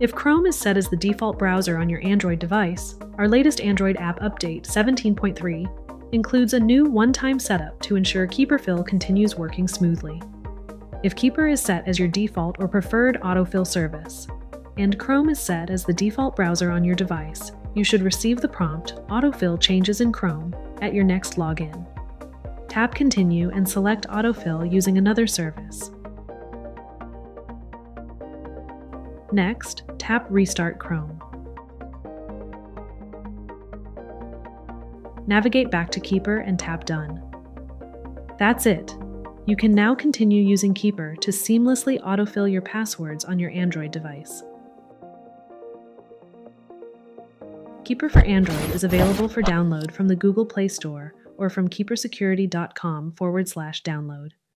If Chrome is set as the default browser on your Android device, our latest Android app update 17.3 includes a new one time setup to ensure Keeper Fill continues working smoothly. If Keeper is set as your default or preferred autofill service, and Chrome is set as the default browser on your device, you should receive the prompt Autofill changes in Chrome at your next login. Tap Continue and select Autofill using another service. Next, tap Restart Chrome. Navigate back to Keeper and tap Done. That's it. You can now continue using Keeper to seamlessly autofill your passwords on your Android device. Keeper for Android is available for download from the Google Play Store or from keepersecurity.com forward slash download.